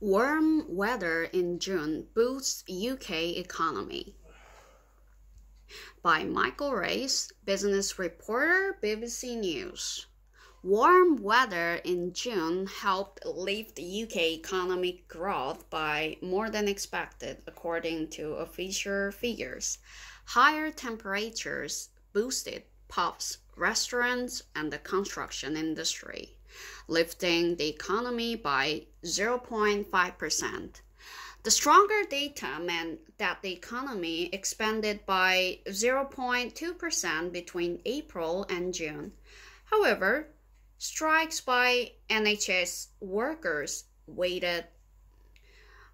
Warm weather in June boosts UK economy. By Michael Race, business reporter, BBC News. Warm weather in June helped lift UK economic growth by more than expected, according to official figures. Higher temperatures boosted pubs, restaurants, and the construction industry lifting the economy by 0.5%. The stronger data meant that the economy expanded by 0.2% between April and June. However, strikes by NHS workers weighed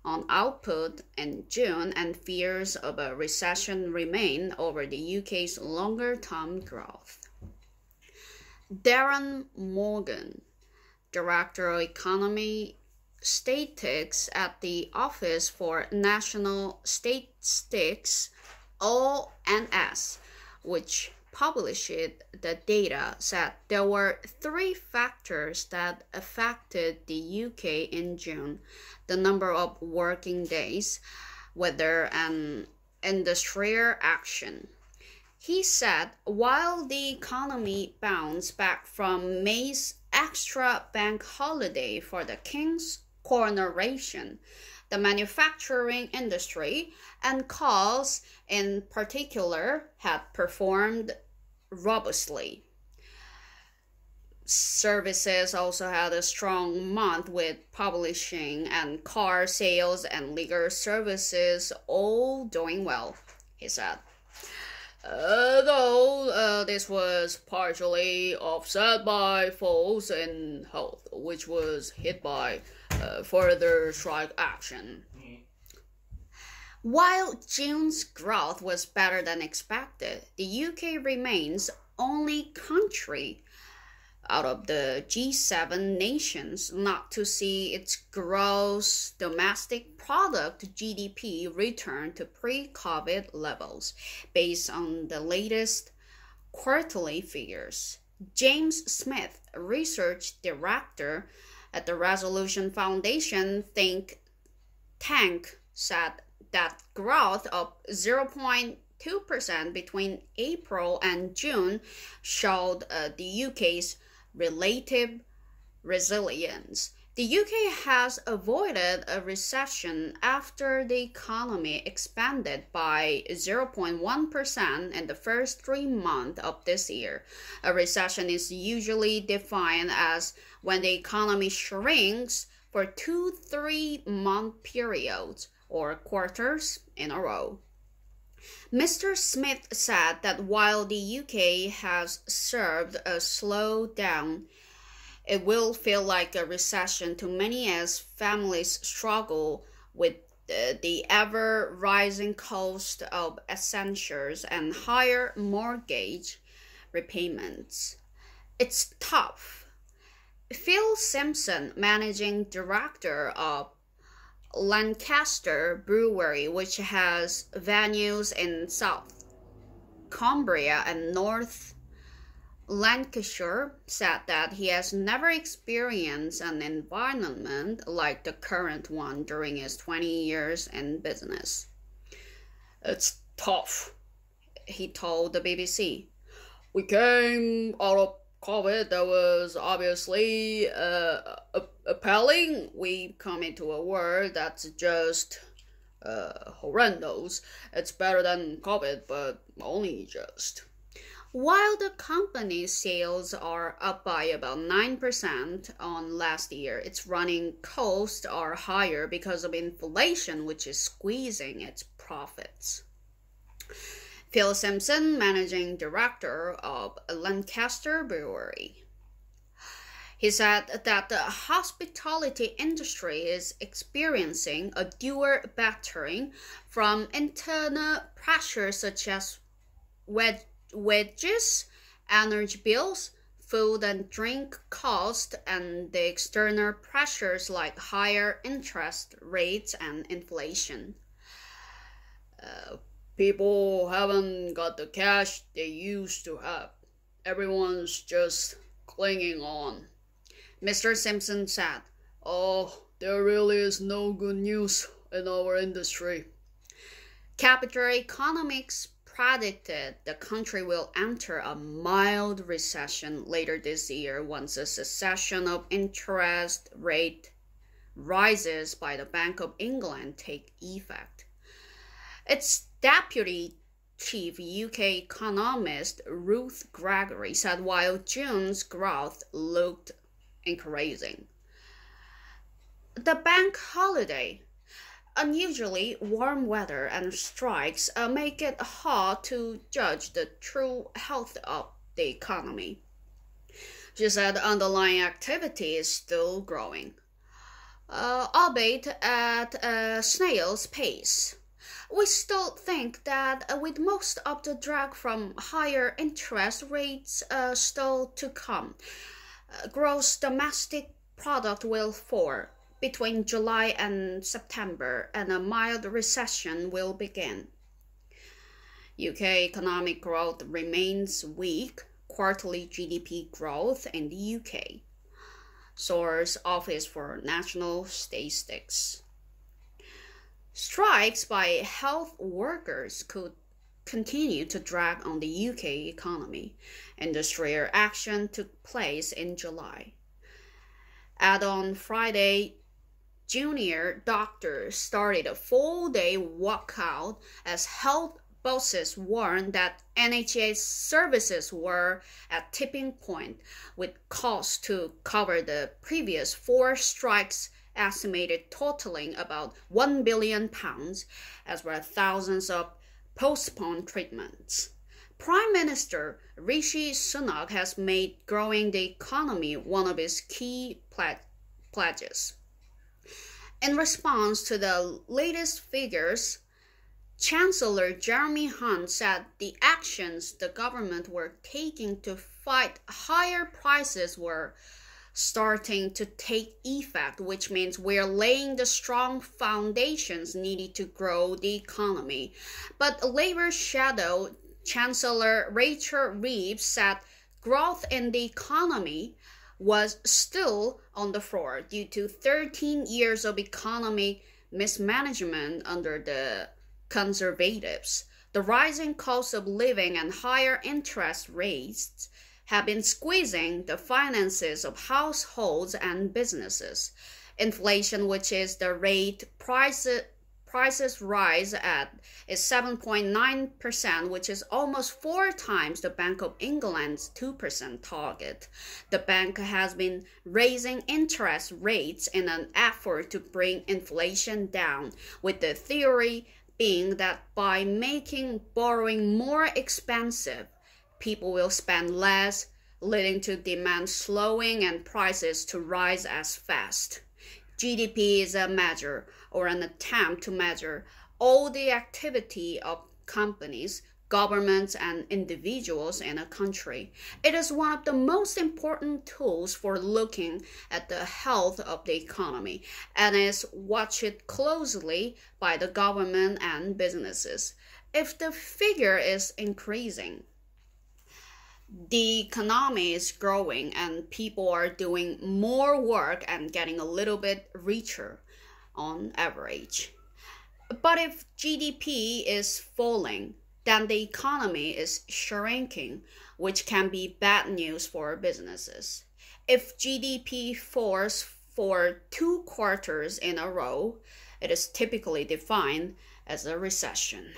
on output in June and fears of a recession remain over the UK's longer term growth. Darren Morgan Director of Economy Statistics at the Office for National Statistics, ONS, which published the data, said there were three factors that affected the UK in June the number of working days, weather, and industrial action. He said while the economy bounced back from May's extra bank holiday for the King's coronation, the manufacturing industry and cars in particular had performed robustly. Services also had a strong month with publishing and car sales and legal services all doing well, he said. Uh, though uh, this was partially offset by falls in health, which was hit by uh, further strike action. While June's growth was better than expected, the UK remains only country out of the G7 nations not to see its gross domestic product GDP return to pre COVID levels based on the latest quarterly figures. James Smith, research director at the Resolution Foundation think tank, said that growth of 0.2% between April and June showed uh, the UK's relative resilience. The UK has avoided a recession after the economy expanded by 0.1% in the first three months of this year. A recession is usually defined as when the economy shrinks for two three month periods or quarters in a row. Mr. Smith said that while the UK has served a slowdown, it will feel like a recession to many as families struggle with the ever rising cost of essentials and higher mortgage repayments. It's tough. Phil Simpson, managing director of Lancaster Brewery, which has venues in South Cumbria and North Lancashire, said that he has never experienced an environment like the current one during his 20 years in business. It's tough, he told the BBC. We came out of COVID that was obviously uh, appalling. We come into a world that's just uh, horrendous. It's better than COVID, but only just. While the company's sales are up by about 9% on last year, its running costs are higher because of inflation, which is squeezing its profits. Phil Simpson, managing director of Lancaster Brewery. He said that the hospitality industry is experiencing a dual battering from internal pressures such as wages, energy bills, food and drink cost, and the external pressures like higher interest rates and inflation. Uh, People haven't got the cash they used to have. Everyone's just clinging on. Mr. Simpson said, Oh, there really is no good news in our industry. Capital Economics predicted the country will enter a mild recession later this year once a succession of interest rate rises by the Bank of England take effect. Its deputy chief UK economist Ruth Gregory said while June's growth looked encouraging, the bank holiday unusually warm weather and strikes uh, make it hard to judge the true health of the economy. She said underlying activity is still growing, uh, albeit at a snail's pace. We still think that uh, with most of the drag from higher interest rates uh, still to come, Uh, gross domestic product will fall between July and September, and a mild recession will begin. UK economic growth remains weak. Quarterly GDP growth in the UK. Source Office for National Statistics. Strikes by health workers could continue to drag on the UK economy. Industrial action took place in July. And on Friday, junior doctors started a full day walkout as health bosses warned that NHS services were at tipping point with costs to cover the previous four strikes estimated totaling about 1 billion pounds as were thousands of postponed treatments. Prime Minister Rishi Sunak has made growing the economy one of his key pledges. In response to the latest figures, Chancellor Jeremy Hunt said the actions the government were taking to fight higher prices were starting to take effect, which means we're laying the strong foundations needed to grow the economy. But Labour shadow Chancellor Rachel Reeves said growth in the economy was still on the floor due to 13 years of economic mismanagement under the conservatives. The rising cost of living and higher interest rates have been squeezing the finances of households and businesses. Inflation, which is the rate prices prices rise at is 7.9%, which is almost four times the Bank of England's 2% target. The bank has been raising interest rates in an effort to bring inflation down, with the theory being that by making borrowing more expensive, people will spend less, leading to demand slowing and prices to rise as fast. GDP is a measure or an attempt to measure all the activity of companies, governments, and individuals in a country. It is one of the most important tools for looking at the health of the economy and is watched closely by the government and businesses. If the figure is increasing, the economy is growing and people are doing more work and getting a little bit richer on average. But if GDP is falling, then the economy is shrinking, which can be bad news for businesses. If GDP falls for two quarters in a row, it is typically defined as a recession.